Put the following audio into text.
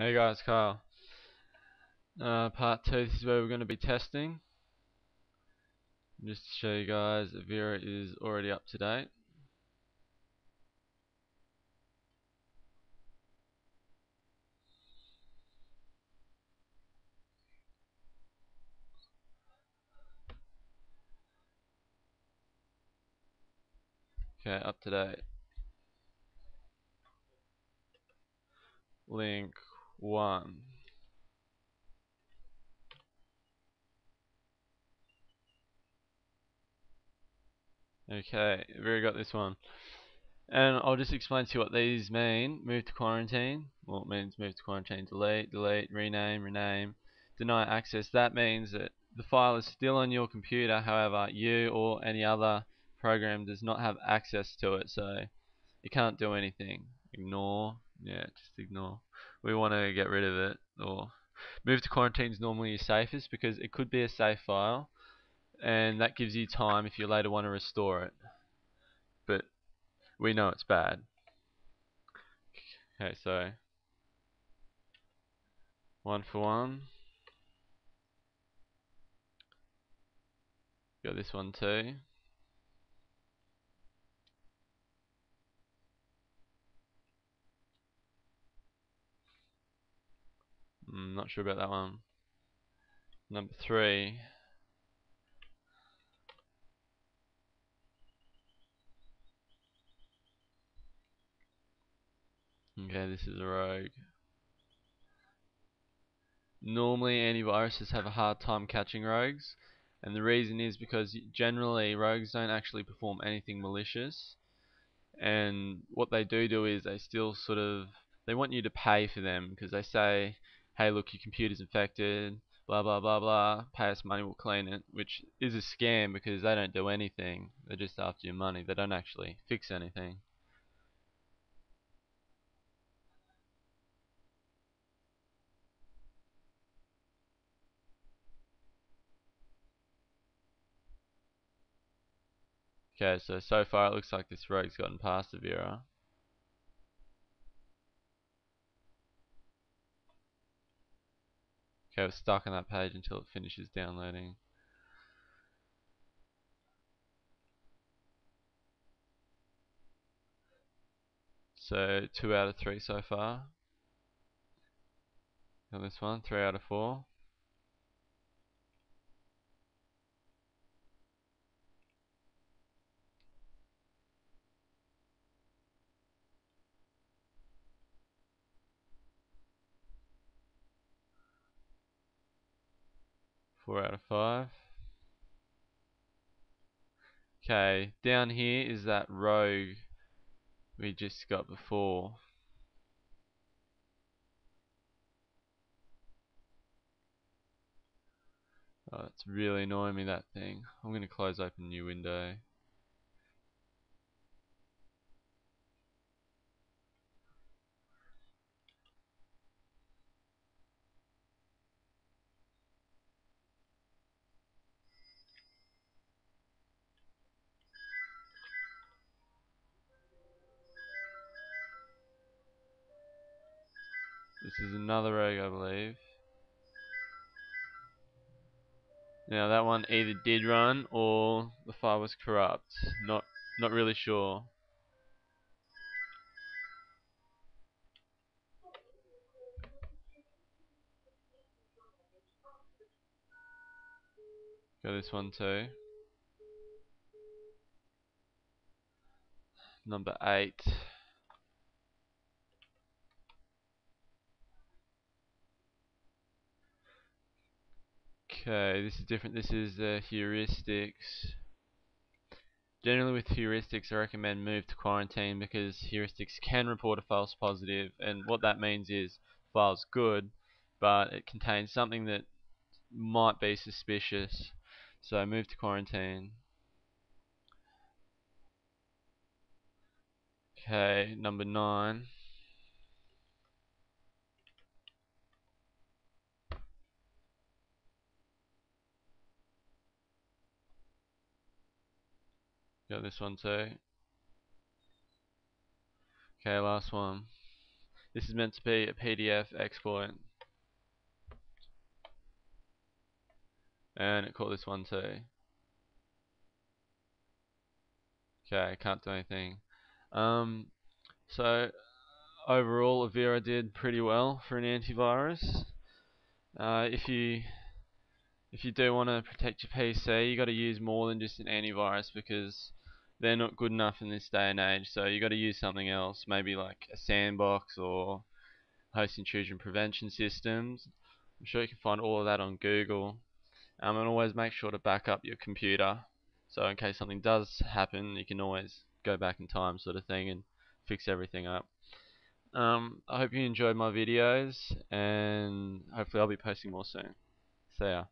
Hey guys, Kyle. Uh, part 2, this is where we're going to be testing. Just to show you guys, Avira is already up to date. Okay, up to date. Link 1. Okay, already got this one. And I'll just explain to you what these mean. Move to quarantine. Well, it means move to quarantine. Delete, delete, rename, rename. Deny access. That means that the file is still on your computer, however, you or any other program does not have access to it, so you can't do anything. Ignore. Yeah, just ignore. We want to get rid of it. Or move to quarantine is normally your safest because it could be a safe file and that gives you time if you later want to restore it. But we know it's bad. Okay, so one for one. Got this one too. Not sure about that one. Number three. Okay, this is a rogue. Normally antiviruses have a hard time catching rogues and the reason is because generally rogues don't actually perform anything malicious and what they do do is they still sort of they want you to pay for them because they say hey look your computer's infected blah blah blah blah pay us money we'll clean it which is a scam because they don't do anything. They're just after your money. They don't actually fix anything. Okay, so so far it looks like this rogue's gotten past Avira. Okay, stuck on that page until it finishes downloading. So two out of three so far. On this one, three out of four. Four out of five. Okay, down here is that rogue we just got before. Oh, it's really annoying me that thing. I'm going to close open new window. This is another egg, I believe. Now that one either did run or the file was corrupt. Not not really sure. Got this one too. Number eight. Okay, this is different. This is the heuristics. Generally with heuristics I recommend move to quarantine because heuristics can report a false positive and what that means is file's good but it contains something that might be suspicious. So move to quarantine. Okay, number nine. Got this one too. Okay, last one. This is meant to be a PDF exploit. And it caught this one too. Okay, can't do anything. Um, so overall, Avira did pretty well for an antivirus. Uh, if you if you do want to protect your PC, you got to use more than just an antivirus because they're not good enough in this day and age. So you got to use something else, maybe like a sandbox or host intrusion prevention systems. I'm sure you can find all of that on Google. Um, and always make sure to back up your computer. So in case something does happen, you can always go back in time sort of thing and fix everything up. Um, I hope you enjoyed my videos and hopefully I'll be posting more soon. See ya.